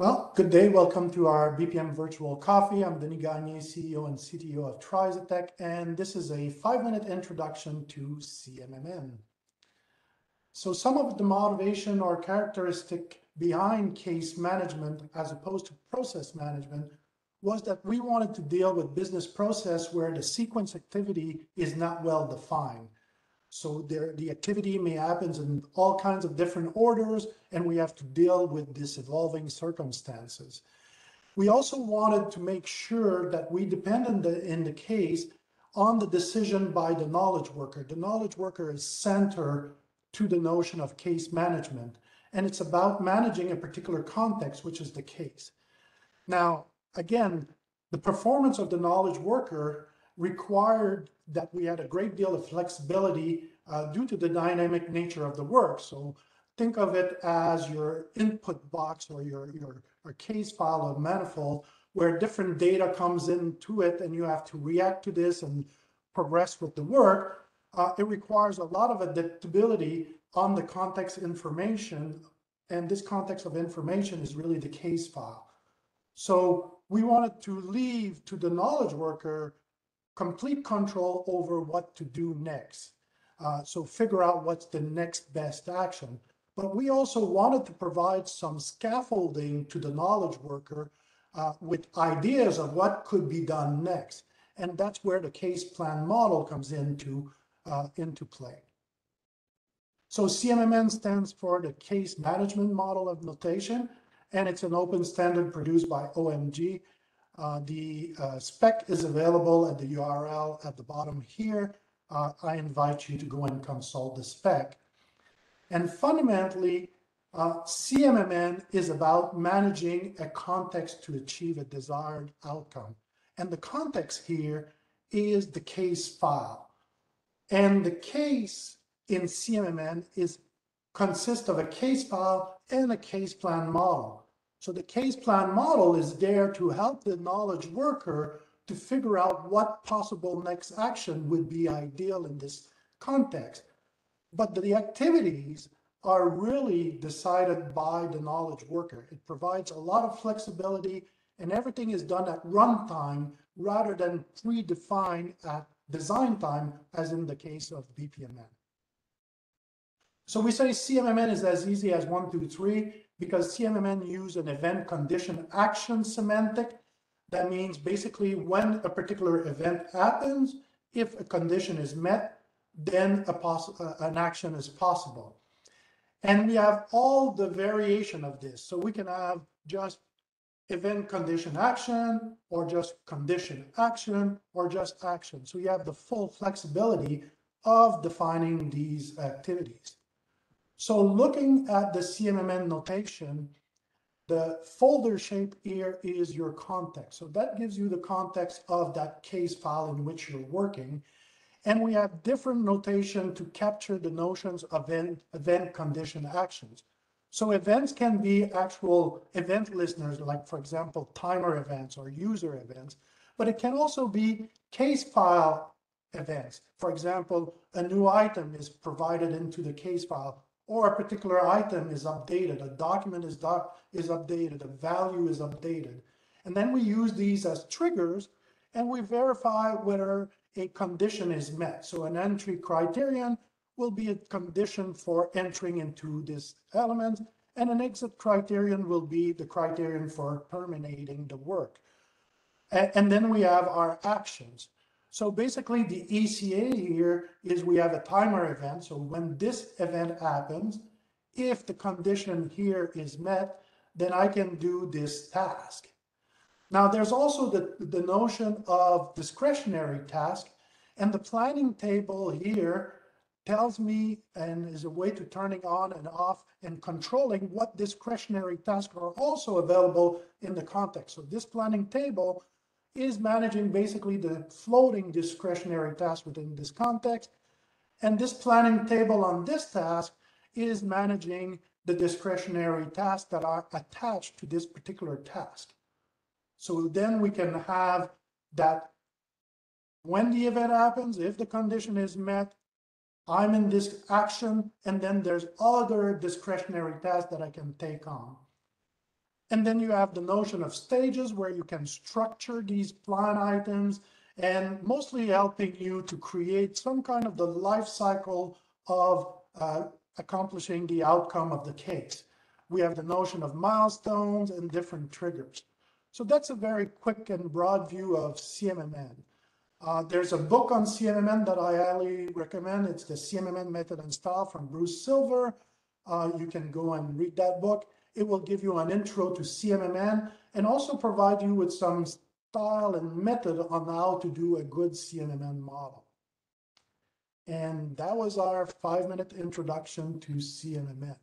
Well, good day. Welcome to our BPM Virtual Coffee. I'm Denis Gagné, CEO and CTO of Trisotech, and this is a five-minute introduction to CMMN. So some of the motivation or characteristic behind case management as opposed to process management was that we wanted to deal with business process where the sequence activity is not well defined. So there, the activity may happen in all kinds of different orders, and we have to deal with this evolving circumstances. We also wanted to make sure that we depend in the, in the case on the decision by the knowledge worker. The knowledge worker is center to the notion of case management, and it's about managing a particular context, which is the case. Now, again, the performance of the knowledge worker required that we had a great deal of flexibility uh, due to the dynamic nature of the work. So think of it as your input box or your, your, your case file of manifold where different data comes into it and you have to react to this and progress with the work. Uh, it requires a lot of adaptability on the context information. And this context of information is really the case file. So we wanted to leave to the knowledge worker complete control over what to do next. Uh, so figure out what's the next best action. But we also wanted to provide some scaffolding to the knowledge worker uh, with ideas of what could be done next. And that's where the case plan model comes into, uh, into play. So CMMN stands for the Case Management Model of Notation, and it's an open standard produced by OMG. Uh, the uh, spec is available at the URL at the bottom here. Uh, I invite you to go and consult the spec. And fundamentally, uh, CMMN is about managing a context to achieve a desired outcome. And the context here is the case file. And the case in CMMN is consists of a case file and a case plan model. So the case plan model is there to help the knowledge worker to figure out what possible next action would be ideal in this context. But the activities are really decided by the knowledge worker. It provides a lot of flexibility and everything is done at runtime rather than predefined at design time, as in the case of BPMN. So we say CMMN is as easy as one, two, three because CMMN use an event condition action semantic. That means basically when a particular event happens, if a condition is met, then uh, an action is possible. And we have all the variation of this. So we can have just event condition action or just condition action or just action. So you have the full flexibility of defining these activities. So looking at the CMMN notation, the folder shape here is your context. So that gives you the context of that case file in which you're working. And we have different notation to capture the notions of event, event condition actions. So events can be actual event listeners, like for example, timer events or user events, but it can also be case file events. For example, a new item is provided into the case file or a particular item is updated, a document is, doc is updated, a value is updated. And then we use these as triggers and we verify whether a condition is met. So an entry criterion will be a condition for entering into this element and an exit criterion will be the criterion for terminating the work. And, and then we have our actions. So basically the ECA here is we have a timer event. So when this event happens, if the condition here is met, then I can do this task. Now there's also the, the notion of discretionary task and the planning table here tells me and is a way to turning on and off and controlling what discretionary tasks are also available in the context. So this planning table is managing basically the floating discretionary task within this context. And this planning table on this task is managing the discretionary tasks that are attached to this particular task. So then we can have that when the event happens, if the condition is met, I'm in this action, and then there's other discretionary tasks that I can take on. And then you have the notion of stages where you can structure these plan items and mostly helping you to create some kind of the life cycle of uh, accomplishing the outcome of the case. We have the notion of milestones and different triggers. So that's a very quick and broad view of CMMN. Uh, there's a book on CMMN that I highly recommend. It's the CMMN Method and Style from Bruce Silver. Uh, you can go and read that book. It will give you an intro to CMMN and also provide you with some style and method on how to do a good CMMN model. And that was our five minute introduction to CMMN.